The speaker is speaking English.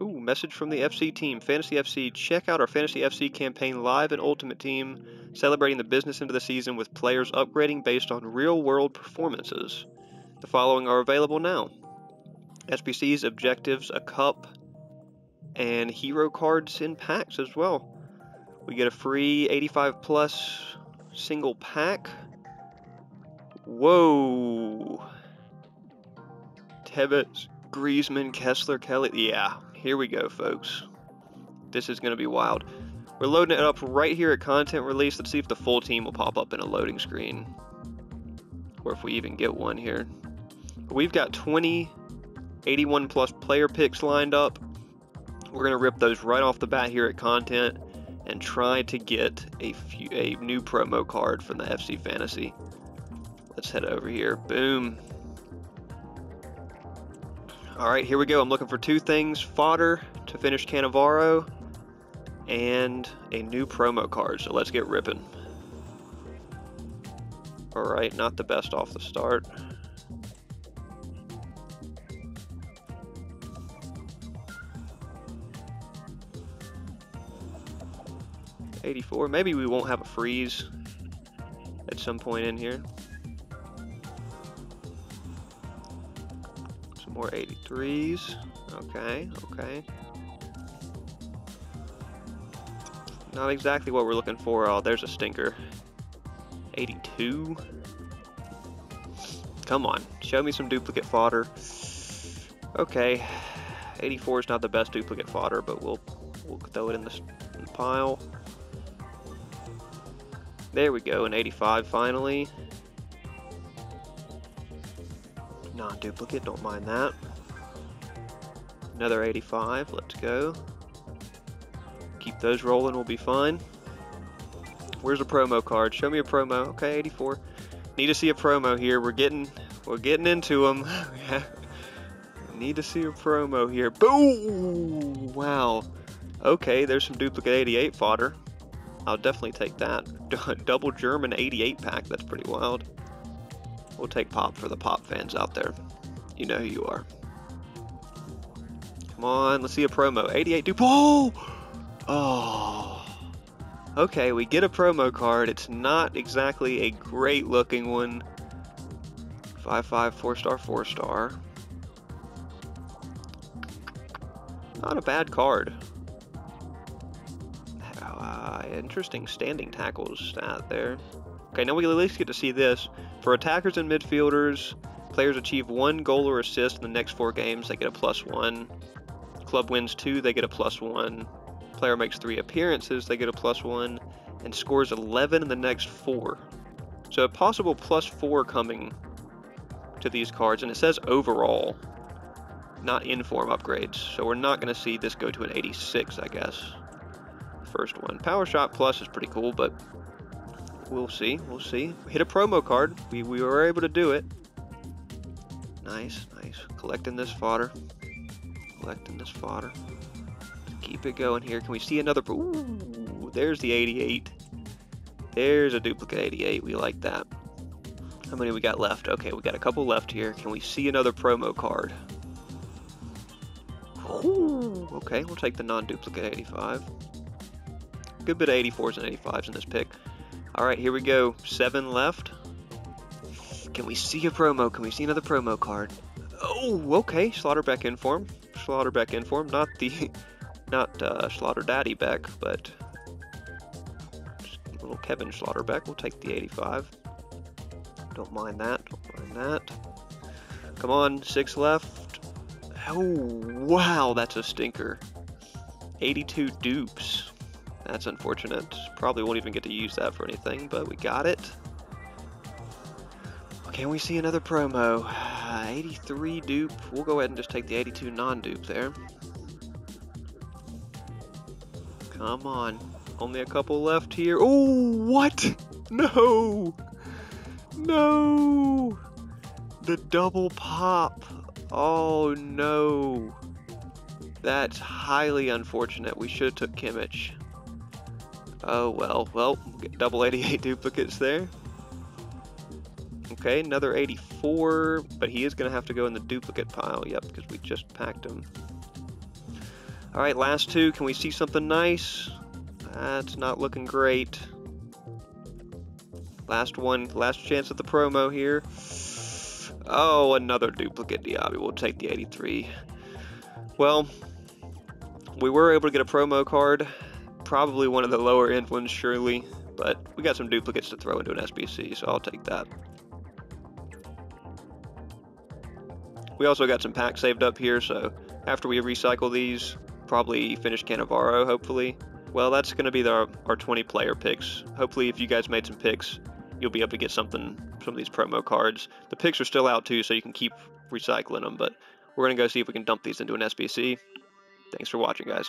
Ooh, message from the FC team. Fantasy FC, check out our Fantasy FC campaign live and Ultimate Team, celebrating the business end of the season with players upgrading based on real world performances. The following are available now SBCs, objectives, a cup, and hero cards in packs as well. We get a free 85 plus single pack. Whoa. Tevez, Griezmann, Kessler, Kelly. Yeah, here we go, folks. This is going to be wild. We're loading it up right here at content release. Let's see if the full team will pop up in a loading screen. Or if we even get one here. We've got 20 81 plus player picks lined up. We're going to rip those right off the bat here at content and try to get a, few, a new promo card from the FC Fantasy. Let's head over here. Boom. All right, here we go. I'm looking for two things fodder to finish Cannavaro and a new promo card. So let's get ripping. All right, not the best off the start. 84. Maybe we won't have a freeze at some point in here. Some more 83s. Okay, okay. Not exactly what we're looking for. Oh, there's a stinker. 82. Come on, show me some duplicate fodder. Okay, 84 is not the best duplicate fodder, but we'll we'll throw it in the, in the pile. There we go, an 85 finally. Non-duplicate, don't mind that. Another 85, let's go. Keep those rolling, we'll be fine. Where's a promo card? Show me a promo. Okay, 84. Need to see a promo here. We're getting, we're getting into them. Need to see a promo here. Boom! Wow. Okay, there's some duplicate 88 fodder. I'll definitely take that. Double German 88 pack, that's pretty wild. We'll take Popp for the Popp fans out there. You know who you are. Come on, let's see a promo. 88 dupe. Oh! Oh. Okay, we get a promo card. It's not exactly a great looking one. 5 5 4 star 4 star. Not a bad card uh, interesting standing tackles stat there. Okay, now we at least get to see this. For attackers and midfielders, players achieve one goal or assist in the next four games, they get a plus one. Club wins two, they get a plus one. Player makes three appearances, they get a plus one. And scores 11 in the next four. So a possible plus four coming to these cards, and it says overall, not in-form upgrades. So we're not going to see this go to an 86, I guess first one. Power Shot Plus is pretty cool, but we'll see. We'll see. hit a promo card. We, we were able to do it. Nice, nice. Collecting this fodder. Collecting this fodder. keep it going here. Can we see another? Ooh, there's the 88. There's a duplicate 88. We like that. How many we got left? Okay, we got a couple left here. Can we see another promo card? Ooh, okay, we'll take the non-duplicate 85. Good bit of 84s and 85s in this pick. Alright, here we go. Seven left. Can we see a promo? Can we see another promo card? Oh, okay. Schlotterbeck inform. Schlotterbeck inform. Not the, not uh, Slaughter Daddy Beck, but little Kevin Schlotterbeck. We'll take the 85. Don't mind that. Don't mind that. Come on, six left. Oh, wow, that's a stinker. 82 dupes. That's unfortunate. Probably won't even get to use that for anything, but we got it. Can we see another promo? 83 dupe. We'll go ahead and just take the 82 non-dupe there. Come on. Only a couple left here. Oh, what? No! No! The double Popp. Oh, no. That's highly unfortunate. We should have took Kimmich. Oh well, well, double 88 duplicates there. Okay, another 84, but he is going to have to go in the duplicate pile, yep, because we just packed him. All right, last two. Can we see something nice? That's not looking great. Last one, last chance at the promo here. Oh, another duplicate Diaby. We'll take the 83. Well, we were able to get a promo card. Probably one of the lower end ones, surely. But we got some duplicates to throw into an SBC, so I'll take that. We also got some packs saved up here, so after we recycle these, probably finish Cannavaro, hopefully. Well, that's going to be the, our 20 player picks. Hopefully, if you guys made some picks, you'll be able to get something, some of these promo cards. The picks are still out too, so you can keep recycling them, but we're going to go see if we can dump these into an SBC. Thanks for watching, guys.